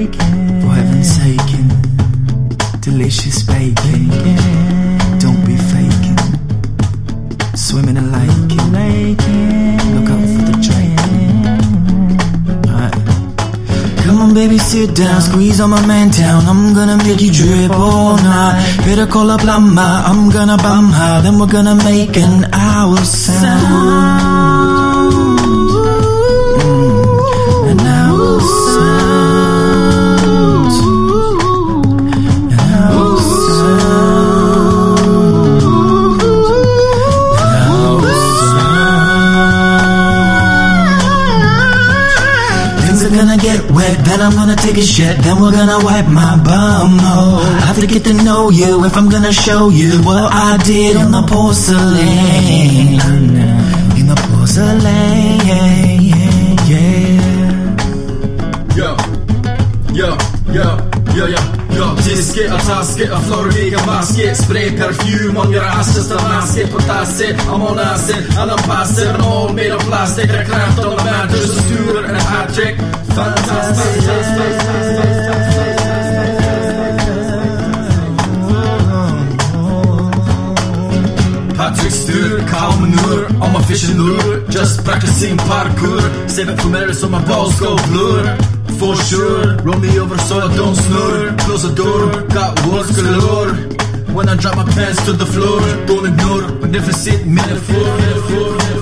bacon. For heaven's sake, delicious bacon. bacon. Don't be faking. Swimming and liking. Bacon. Look out for the dragon. Come on, baby, sit down. Squeeze on my man down. I'm gonna make you drip all night. Better call a plumber. I'm gonna bum her. Then we're gonna make an hour sound. Are gonna get wet, then I'm gonna take a shit, then we're gonna wipe my bum. Hole. I have to get to know you if I'm gonna show you what I did on the porcelain. In the porcelain, yeah, yeah. Yo, yo, yo, yo, yo, yo. Tisket, a tasket, a florvika basket. Spray parfym on your ass just a basket Potasset, I'm on acid, I'm on passive And all made of plastic, a craft on the mat There's trick Fantastic. Patrick Stur, calm nur, I'm a fishing lure. Just practicing parkour. Seven for marriage so my balls go blur. For sure, roll me over so I don't snore. Close the door, got words galore. When I drop my pants to the floor Don't ignore, magnificent metaphor, metaphor, metaphor